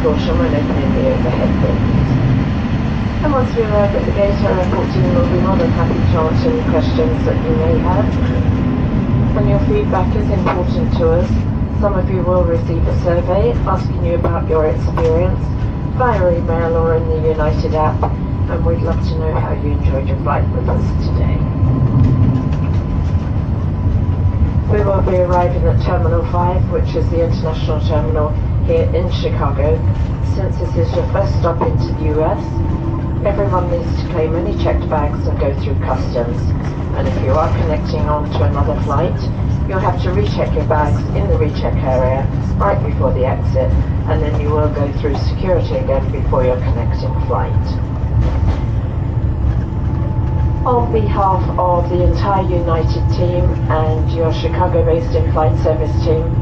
Use caution when opening the bins. And once we arrive at the gate, our team will be more than happy to answer any questions that you may have. And your feedback is important to us. Some of you will receive a survey asking you about your experience via email or in the United app, and we'd love to know how you enjoyed your flight with us today. We will be arriving at Terminal 5, which is the international terminal here in Chicago. Since this is your first stop into the US, everyone needs to claim any checked bags and go through customs. And if you are connecting on to another flight, you'll have to recheck your bags in the recheck area right before the exit, and then you will go through security again before your connecting flight. On behalf of the entire United team and your Chicago-based in-flight service team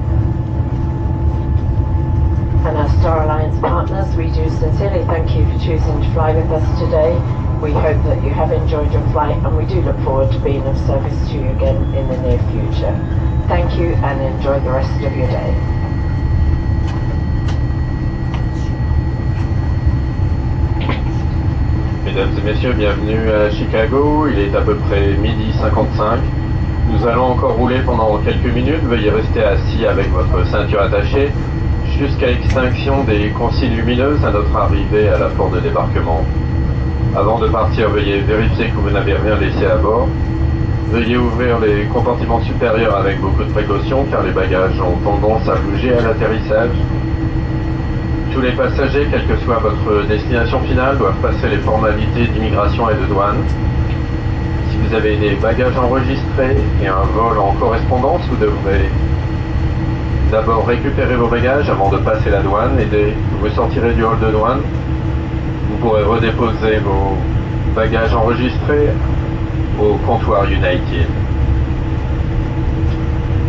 and our Star Alliance partners, we do sincerely thank you for choosing to fly with us today. We hope that you have enjoyed your flight and we do look forward to being of service to you again in the near future. Thank you and enjoy the rest of your day. Mesdames et messieurs, bienvenue à Chicago. Il est à peu près midi 55. Nous allons encore rouler pendant quelques minutes. Veuillez rester assis avec votre ceinture attachée jusqu'à extinction des consignes lumineuses à notre arrivée à la porte de débarquement. Avant de partir, veuillez vérifier que vous n'avez rien laissé à bord. Veuillez ouvrir les compartiments supérieurs avec beaucoup de précaution car les bagages ont tendance à bouger à l'atterrissage. Tous les passagers, quelle que soit votre destination finale, doivent passer les formalités d'immigration et de douane. Si vous avez des bagages enregistrés et un vol en correspondance, vous devrez d'abord récupérer vos bagages avant de passer la douane et dès que vous sortirez du hall de douane, vous pourrez redéposer vos bagages enregistrés au comptoir United.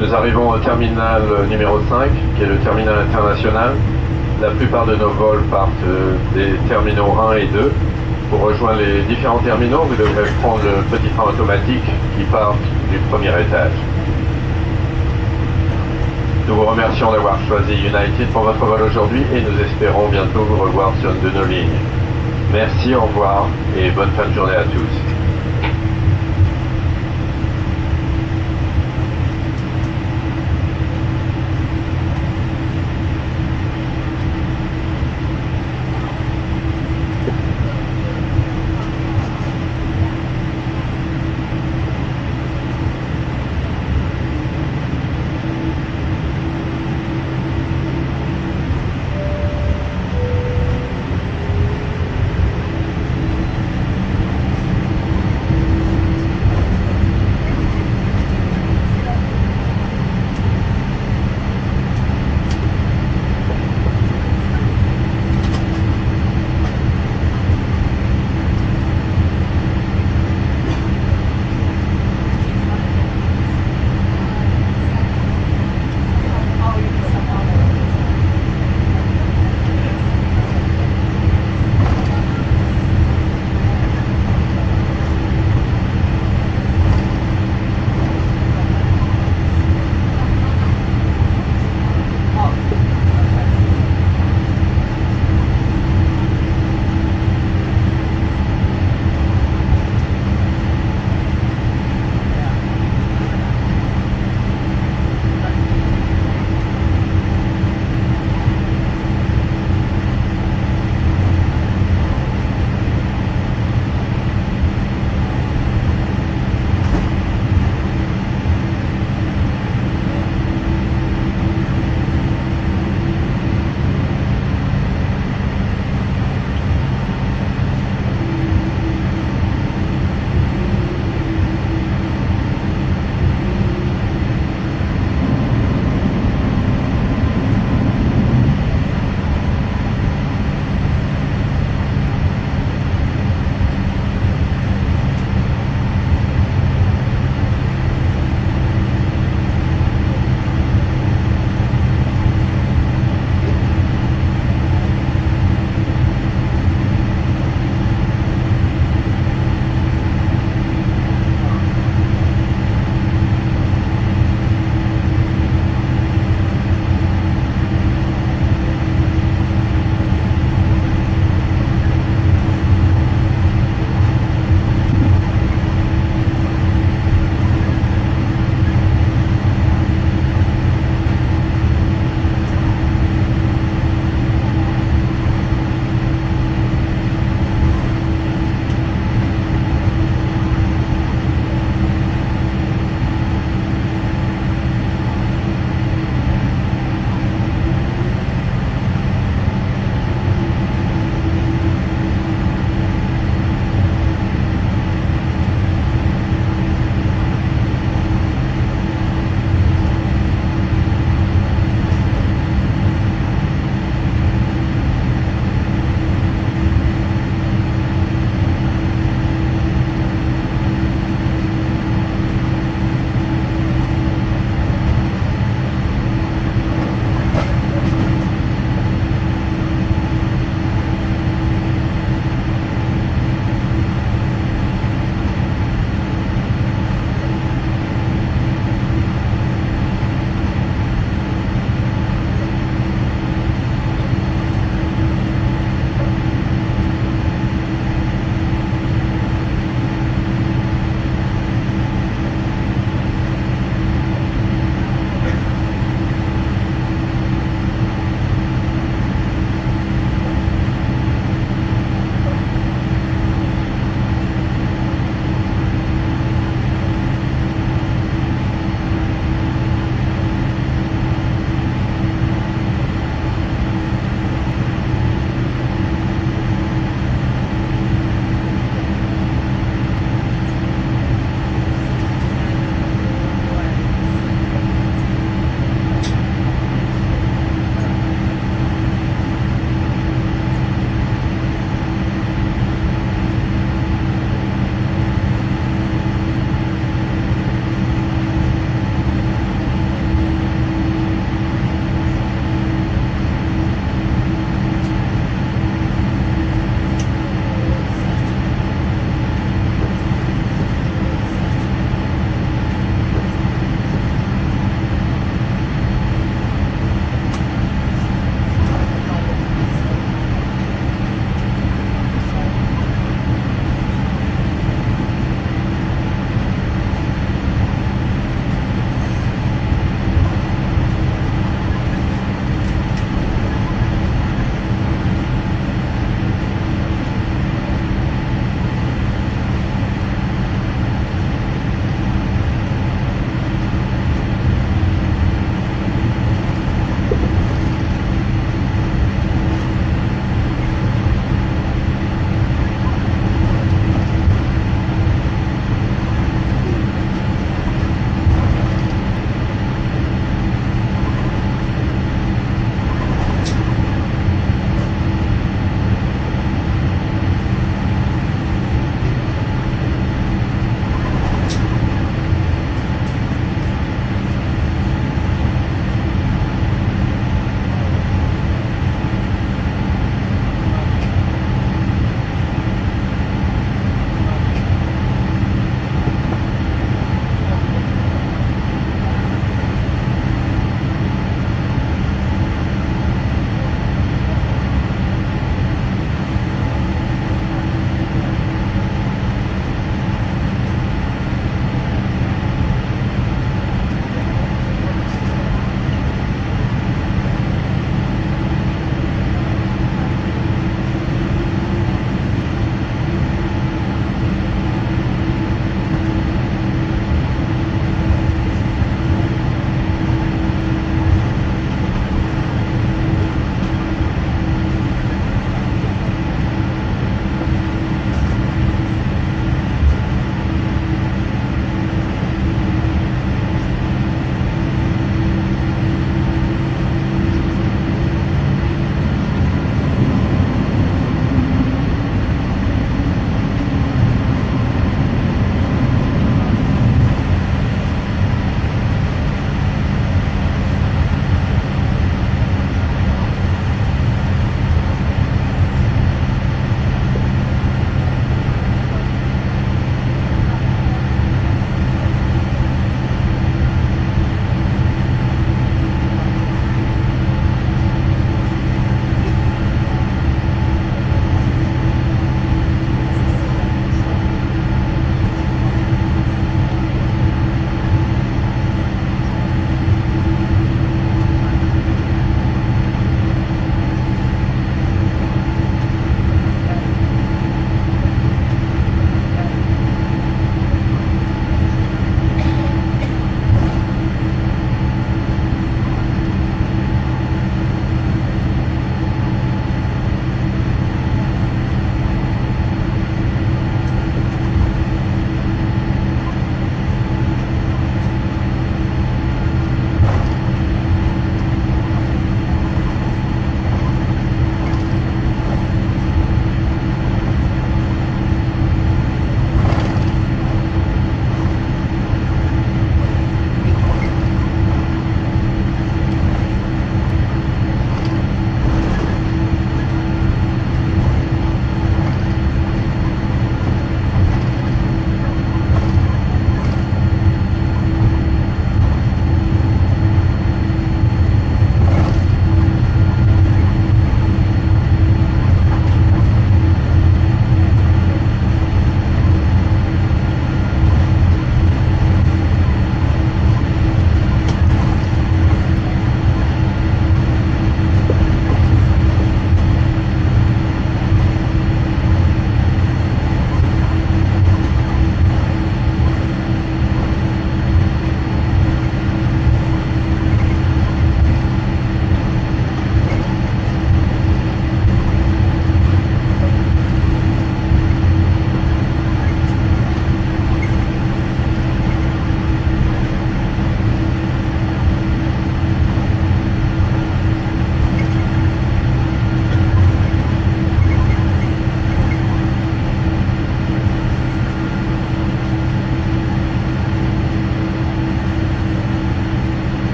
Nous arrivons au terminal numéro 5, qui est le terminal international. La plupart de nos vols partent des terminaux 1 et 2. Pour rejoindre les différents terminaux, vous devrez prendre le petit train automatique qui part du premier étage. Nous vous remercions d'avoir choisi United pour votre vol aujourd'hui et nous espérons bientôt vous revoir sur une de nos lignes. Merci, au revoir et bonne fin de journée à tous.